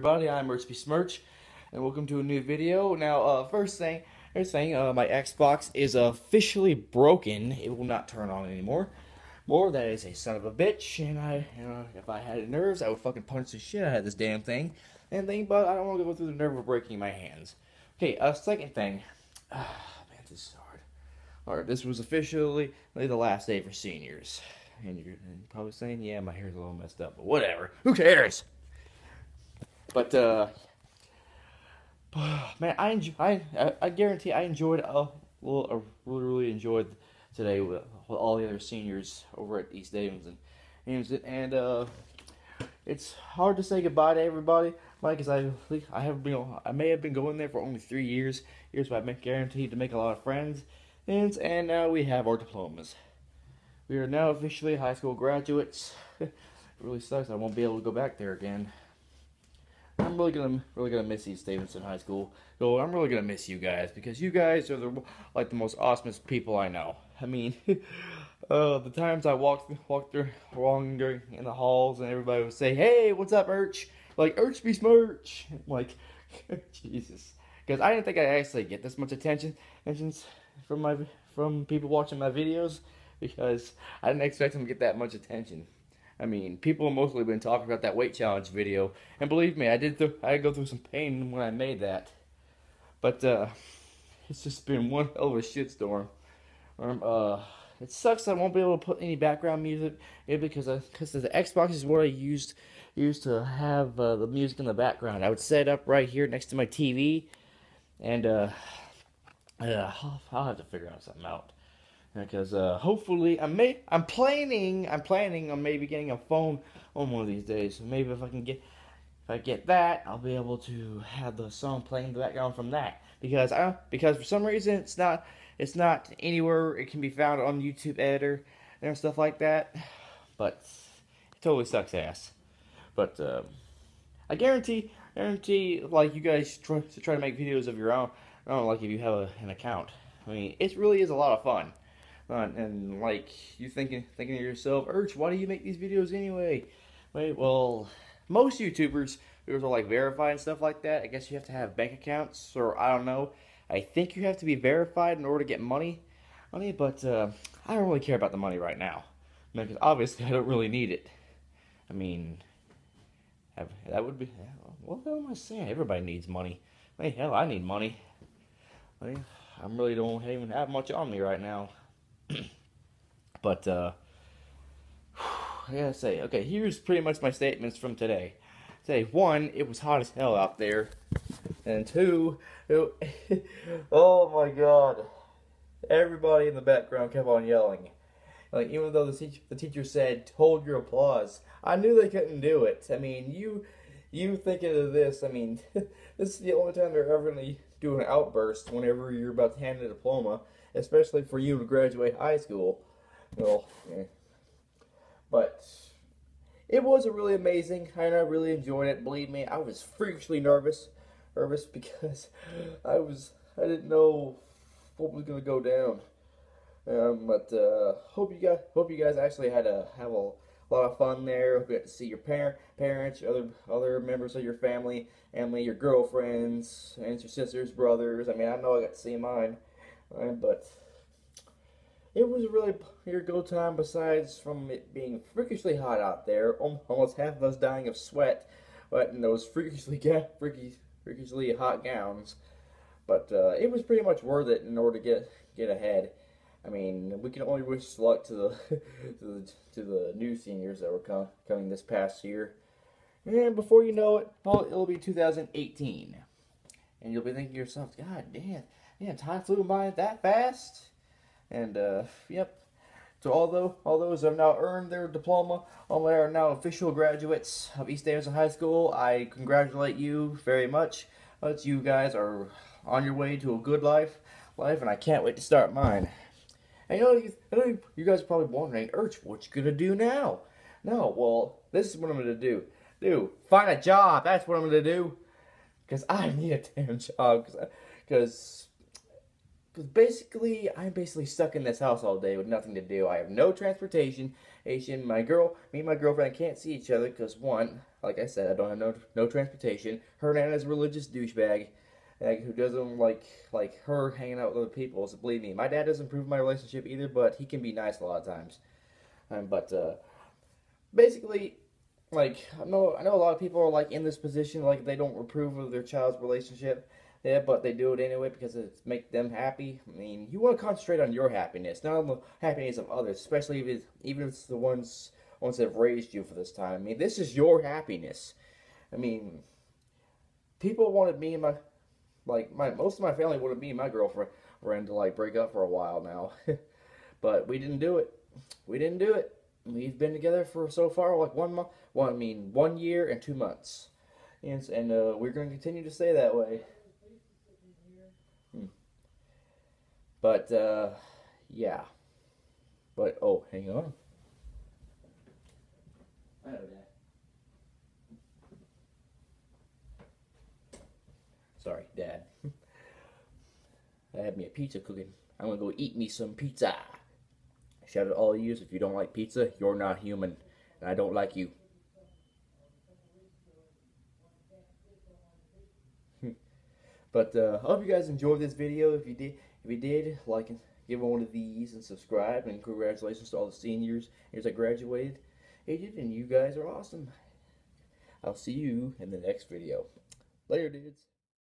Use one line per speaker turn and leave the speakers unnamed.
everybody? I'm Urch b Smirch, and welcome to a new video. Now, uh, first thing, first thing, uh, my Xbox is officially broken. It will not turn on anymore. More, that is a son of a bitch, and I, you know, if I had nerves, I would fucking punch the shit out of this damn thing. And thing, but I don't want to go through the nerve of breaking my hands. Okay, uh, second thing, uh, man, this is hard. Alright, this was officially the last day for seniors. And you're probably saying, yeah, my hair's a little messed up, but whatever. Who cares? But uh, man, I enjoy. I I guarantee I enjoyed. a little, I really really enjoyed today with, with all the other seniors over at East Davidson, and and uh, it's hard to say goodbye to everybody. Like, cause I I have been I may have been going there for only three years years, but I'm guaranteed to make a lot of friends. And and now we have our diplomas. We are now officially high school graduates. it really sucks. I won't be able to go back there again. I'm really gonna really gonna miss East Davidson High School. So I'm really gonna miss you guys because you guys are the like the most awesomest people I know. I mean, uh, the times I walked walked through along during in the halls and everybody would say, "Hey, what's up, Urch?" Like Urch be smirch. Like Jesus, because I didn't think I'd actually get this much attention attention from my from people watching my videos because I didn't expect them to get that much attention. I mean, people have mostly been talking about that weight challenge video, and believe me, I did. Th- I go through some pain when I made that, but uh, it's just been one hell of a shitstorm. Um, uh, it sucks I won't be able to put any background music in because because the Xbox is what I used used to have uh, the music in the background. I would set it up right here next to my TV, and uh, I'll have to figure out something out because uh, hopefully I may I'm planning I'm planning on maybe getting a phone on one of these days. So maybe if I can get if I get that, I'll be able to have the song playing in the background from that because I because for some reason it's not it's not anywhere it can be found on YouTube editor and stuff like that. But it totally sucks ass. But uh, I guarantee guarantee like you guys try to try to make videos of your own. I don't know, like if you have a, an account. I mean, it really is a lot of fun. And like you thinking thinking to yourself, Urch, why do you make these videos anyway? Wait, well, most YouTubers, videos are like verified and stuff like that. I guess you have to have bank accounts, or I don't know. I think you have to be verified in order to get money, money. But uh, I don't really care about the money right now, because obviously I don't really need it. I mean, that would be what the hell am I saying? Everybody needs money. Hey, hell, I need money. I mean, I really don't even have much on me right now. but uh, I gotta say, okay, here's pretty much my statements from today. Say one, it was hot as hell out there, and two, it, oh my god, everybody in the background kept on yelling. Like even though the teacher, the teacher said, "Hold your applause," I knew they couldn't do it. I mean, you, you thinking of this? I mean, this is the only time they're ever gonna do an outburst whenever you're about to hand a diploma especially for you to graduate high school. Well, yeah. but it was a really amazing, and I really enjoyed it. Believe me, I was freakishly nervous, nervous because I was I didn't know what was gonna go down. Um, but uh, hope you guys hope you guys actually had a have a lot of fun there. Hope you got to see your parent, parents, other other members of your family, family, your girlfriends, and your sisters, brothers. I mean, I know I got to see mine. Right, but it was really your go time besides from it being freakishly hot out there, almost half of us dying of sweat, but in those freakishly freaky, freakishly hot gowns. But uh, it was pretty much worth it in order to get get ahead. I mean, we can only wish luck to the to the, to the new seniors that were com coming this past year. And before you know it, well, it'll be 2018. And you'll be thinking to yourself, God damn, yeah, time flew by that fast. And, uh, yep. So although all those have now earned their diploma, all they are now official graduates of East Davidson High School, I congratulate you very much. But you guys are on your way to a good life, life, and I can't wait to start mine. And you know, you, I know you guys are probably wondering, Urch, what you gonna do now? No, well, this is what I'm gonna do. Do find a job. That's what I'm gonna do. Cause I need a damn job. Cause, cause basically, I'm basically stuck in this house all day with nothing to do. I have no transportation. Asian, my girl, me and my girlfriend can't see each other because one, like I said, I don't have no no transportation. Her nana's a religious douchebag. Like, who doesn't like like her hanging out with other people? So believe me, my dad doesn't improve my relationship either, but he can be nice a lot of times. Um, but uh, basically, like I know I know a lot of people are like in this position, like they don't approve of their child's relationship. Yeah, but they do it anyway because it make them happy. I mean, you want to concentrate on your happiness, not on the happiness of others, especially if it's, even if it's the ones ones that have raised you for this time. I mean, this is your happiness. I mean, people wanted me and my like my most of my family wanted me and my girlfriend to like break up for a while now, but we didn't do it. We didn't do it. We've been together for so far like one month. Well, I mean, one year and two months, and and uh, we're going to continue to stay that way. But uh, yeah. But oh, hang on. I know that. Sorry, Dad. I had me a pizza cooking. I'm gonna go eat me some pizza. Shout out to all of you. If you don't like pizza, you're not human, and I don't like you. but uh, I hope you guys enjoyed this video. If you did, if you did, like and give one of these and subscribe. And congratulations to all the seniors as I graduated. Agent, and you guys are awesome. I'll see you in the next video. Later, dudes.